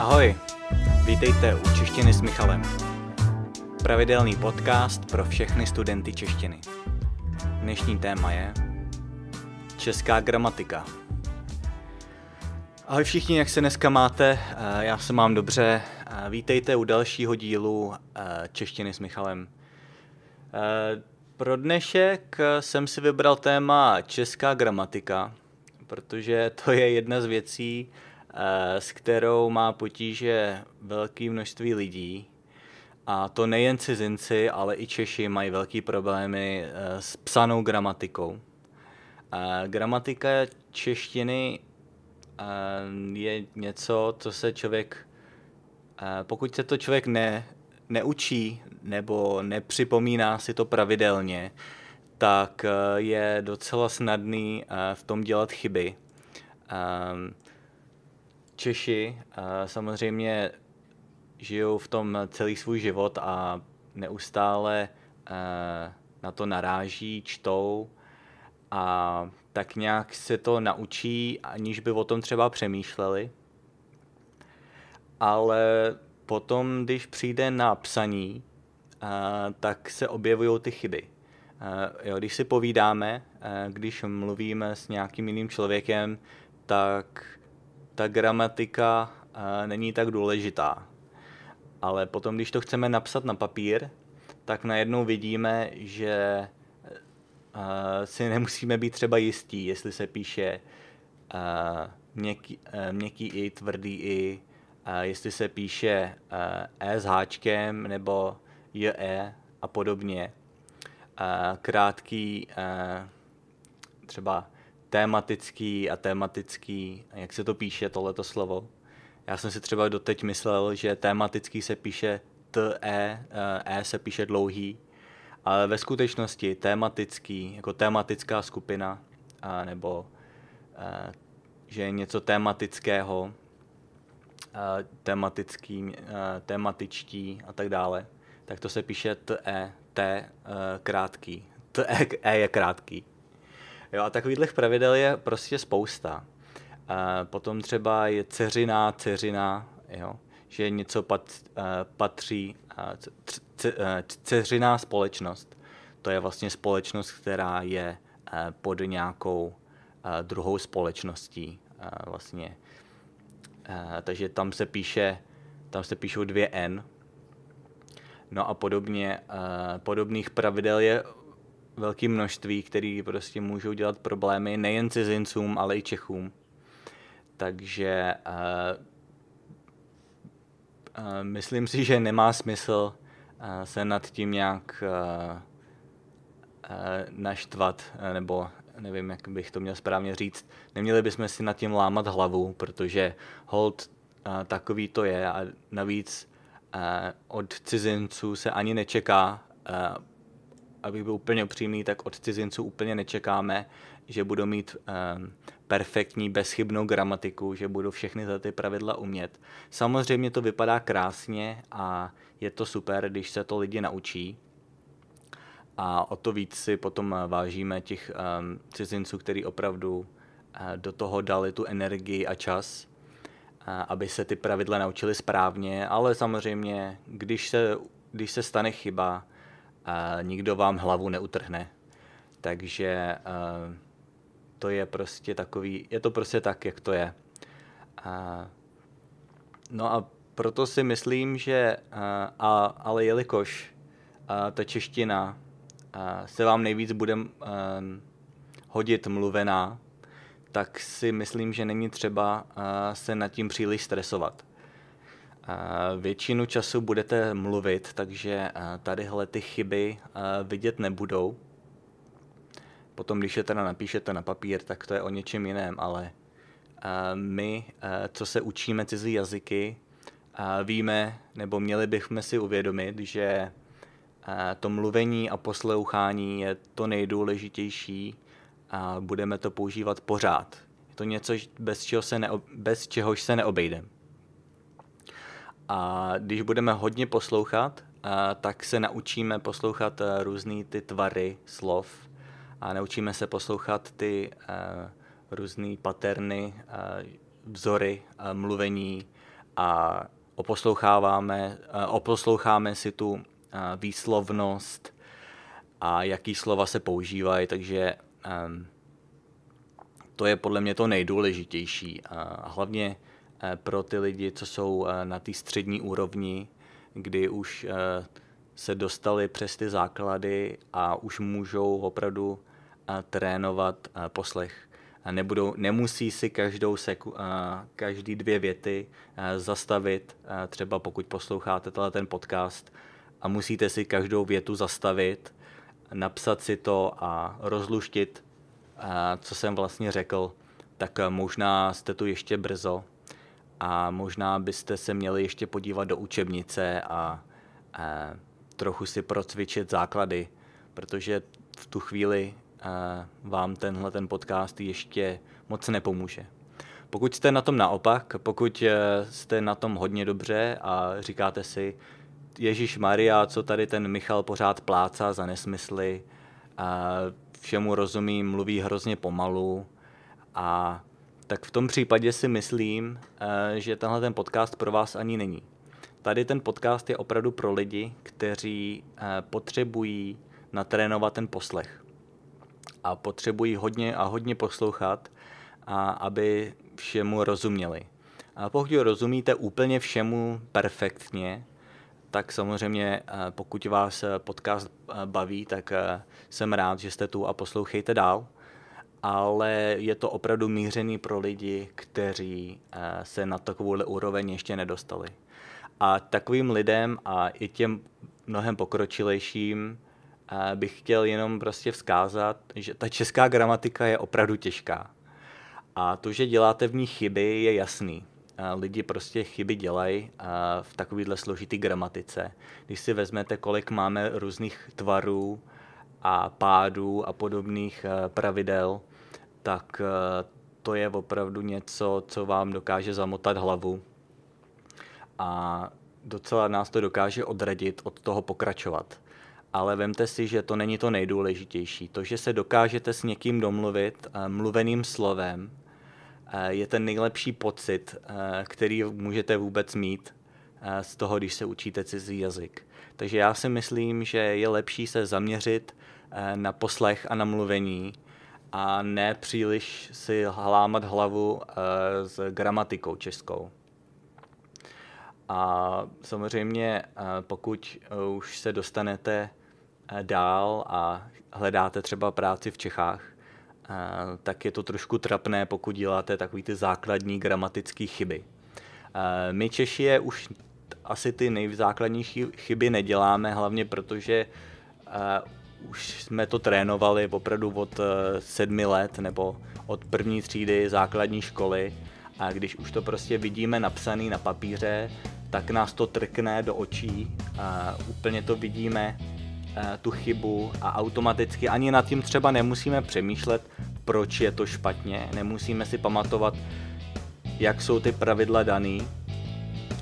Ahoj, vítejte u Češtiny s Michalem. Pravidelný podcast pro všechny studenty češtiny. Dnešní téma je Česká gramatika. Ahoj všichni, jak se dneska máte? Eh, já se mám dobře. Eh, vítejte u dalšího dílu eh, Češtiny s Michalem. Pro dnešek jsem si vybral téma Česká gramatika, protože to je jedna z věcí, s kterou má potíže velké množství lidí. A to nejen cizinci, ale i Češi mají velké problémy s psanou gramatikou. Gramatika češtiny je něco, co se člověk, pokud se to člověk ne, neučí nebo nepřipomíná si to pravidelně, tak je docela snadný v tom dělat chyby. Češi samozřejmě žijou v tom celý svůj život a neustále na to naráží, čtou a tak nějak se to naučí, aniž by o tom třeba přemýšleli. Ale potom, když přijde na psaní, tak se objevují ty chyby. Jo, když si povídáme, když mluvíme s nějakým jiným člověkem, tak ta gramatika není tak důležitá. Ale potom, když to chceme napsat na papír, tak najednou vidíme, že uh, si nemusíme být třeba jistí, jestli se píše měkký, uh, měkký i, tvrdý i, jestli se píše e s háčkem nebo je a podobně. Krátký, třeba tématický a tématický, jak se to píše, tohleto slovo. Já jsem si třeba doteď myslel, že tématický se píše t, e, e se píše dlouhý, ale ve skutečnosti tematický, jako tematická skupina, a nebo a, že je něco tematického, a, tematický, a, tematičtí a tak dále, tak to se píše t-e, t e, krátký. T-e e je krátký. Jo, a takových pravidel je prostě spousta. A potom třeba je ceřina, ceřina, jo, že něco pat, patří dceřiná společnost. To je vlastně společnost, která je eh, pod nějakou eh, druhou společností. Eh, vlastně. Takže tam se píše, tam se píšou dvě N. No a podobně, podobných pravidel je velké množství, které prostě můžou dělat problémy nejen cizincům, ale i Čechům. Takže myslím si, že nemá smysl se nad tím nějak naštvat, nebo nevím, jak bych to měl správně říct. Neměli bychom si nad tím lámat hlavu, protože hold takový to je a navíc od cizinců se ani nečeká, abych byl úplně upřímný, tak od cizinců úplně nečekáme, že budou mít perfektní, bezchybnou gramatiku, že budou všechny za ty pravidla umět. Samozřejmě to vypadá krásně a je to super, když se to lidi naučí. A o to víc si potom vážíme těch um, cizinců, kteří opravdu uh, do toho dali tu energii a čas, uh, aby se ty pravidla naučili správně, ale samozřejmě, když se, když se stane chyba, uh, nikdo vám hlavu neutrhne. Takže uh, to je prostě takový, je to prostě tak, jak to je. No a proto si myslím, že, a, ale jelikož a, ta čeština a, se vám nejvíc bude a, hodit mluvená, tak si myslím, že není třeba a, se nad tím příliš stresovat. Většinu času budete mluvit, takže tadyhle ty chyby vidět nebudou. Potom, když je teda napíšete na papír, tak to je o něčem jiném, ale my, co se učíme cizí jazyky, víme, nebo měli bychom si uvědomit, že to mluvení a poslouchání je to nejdůležitější a budeme to používat pořád. Je to něco, bez, čeho se neob, bez čehož se neobejdeme. A když budeme hodně poslouchat, tak se naučíme poslouchat různé ty tvary slov a naučíme se poslouchat ty různé paterny, vzory mluvení, a oposloucháváme, oposloucháme si tu výslovnost a jaký slova se používají, takže to je podle mě to nejdůležitější. Hlavně pro ty lidi, co jsou na té střední úrovni, kdy už se dostali přes ty základy a už můžou opravdu trénovat poslech. Nebudou, nemusí si každou seku, každý dvě věty zastavit, třeba pokud posloucháte ten podcast, a musíte si každou větu zastavit, napsat si to a rozluštit, co jsem vlastně řekl, tak možná jste tu ještě brzo a možná byste se měli ještě podívat do učebnice a, trochu si procvičit základy, protože v tu chvíli vám tenhle ten podcast ještě moc nepomůže. Pokud jste na tom naopak, pokud e, jste na tom hodně dobře a říkáte si, Ježíš Maria, co tady ten Michal pořád plácá za nesmysly, všemu rozumí, mluví hrozně pomalu a tak v tom případě si myslím, e, že tenhle ten podcast pro vás ani není. Tady ten podcast je opravdu pro lidi, kteří e, potřebují natrénovat ten poslech a potřebují hodně a hodně poslouchat, a aby všemu rozuměli. A pokud rozumíte úplně všemu perfektně, tak samozřejmě eh, pokud vás eh, podcast eh, baví, tak jsem rád, že jste tu a poslouchejte dál. Ale je to opravdu mířený pro lidi, kteří se na takovouhle úroveň ještě nedostali. A takovým lidem a i těm mnohem pokročilejším bych chtěl jenom prostě vzkázat, že ta česká gramatika je opravdu těžká. A to, že děláte v ní chyby, je jasný. Lidi prostě chyby dělají v takovýhle složitý gramatice. Když si vezmete, kolik máme různých tvarů a pádů a podobných pravidel, tak e, to je opravdu něco, co vám dokáže zamotat hlavu. A docela nás to dokáže odradit od toho pokračovat ale vemte si, že to není to nejdůležitější. To, že se dokážete s někým domluvit eh, mluveným slovem, eh, je ten nejlepší pocit, eh, který můžete vůbec mít z toho, když se učíte cizí jazyk. Takže já si myslím, že je lepší se zaměřit na poslech a na mluvení a ne příliš si hlámat hlavu s gramatikou českou. A samozřejmě, pokud už se dostanete dál a hledáte třeba práci v Čechách, tak je to trošku trapné, pokud děláte takový ty základní gramatické chyby. My Češi je už asi ty nejzákladnější chyby neděláme, hlavně protože už jsme to trénovali opravdu od e, sedmi let nebo od první třídy základní školy a když už to prostě vidíme napsané na papíře, tak nás to trkne do očí a úplně to vidíme Eh, tu chybu a automaticky ani nad tím třeba nemusíme přemýšlet, proč je to špatně, nemusíme si pamatovat, jak jsou ty pravidla daný,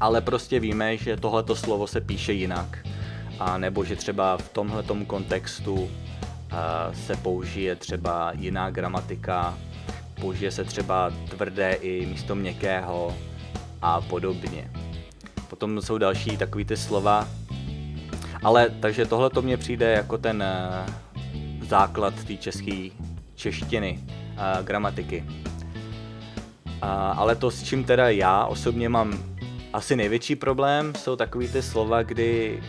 ale prostě víme, že tohleto slovo se píše jinak. A nebo že třeba v tomhletom kontextu uh, se použije třeba jiná gramatika, použije se třeba tvrdé i místo měkkého a podobně. Potom jsou další takový ty slova, ale takže tohle to mně přijde jako ten uh, základ té české češtiny, uh, gramatiky. Ale to, s čím teda já osobně mám asi největší problém, jsou takový ty slova, kdy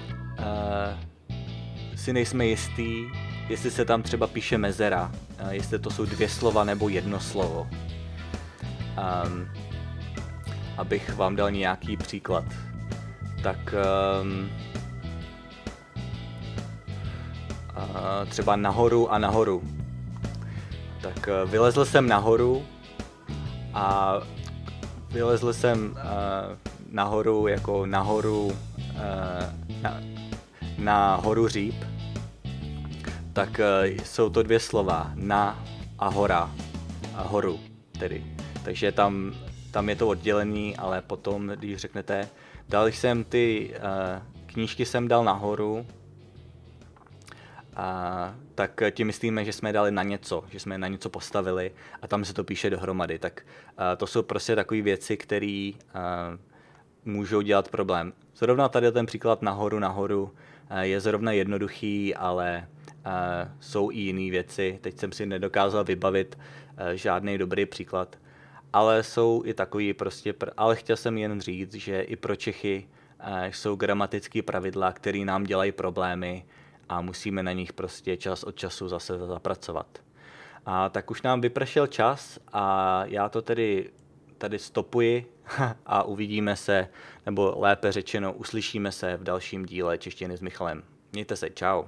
si nejsme jistý, jestli se tam třeba píše mezera, uh, jestli to jsou dvě slova nebo jedno slovo. Um, abych vám dal nějaký příklad. Tak um, třeba nahoru a nahoru. Tak eh, vylezl jsem nahoru a vylezl jsem uh, nahoru jako nahoru uh, na, na horu říp. Tak uh, jsou to dvě slova, na a hora, a horu tedy. Takže tam, tam je to oddělený, ale potom, když řeknete, dal jsem ty uh, knížky jsem dal nahoru, a, tak tím myslíme, že jsme je dali na něco, že jsme je na něco postavili a tam se to píše dohromady. Tak a, to jsou prostě takové věci, které můžou dělat problém. Zrovna tady ten příklad nahoru, nahoru eh, je zrovna jednoduchý, ale eh, jsou i jiné věci. Teď jsem si nedokázal vybavit eh, žádný dobrý příklad, ale jsou i takový prostě, ale chtěl jsem jen říct, že i pro Čechy jsou gramatické pravidla, které nám dělají problémy a musíme na nich prostě čas od času zase zapracovat. A tak už nám vypršel čas a já to tedy tady stopuji a uvidíme se, nebo lépe řečeno uslyšíme se v dalším díle Češtiny s Michalem. Mějte se, čau.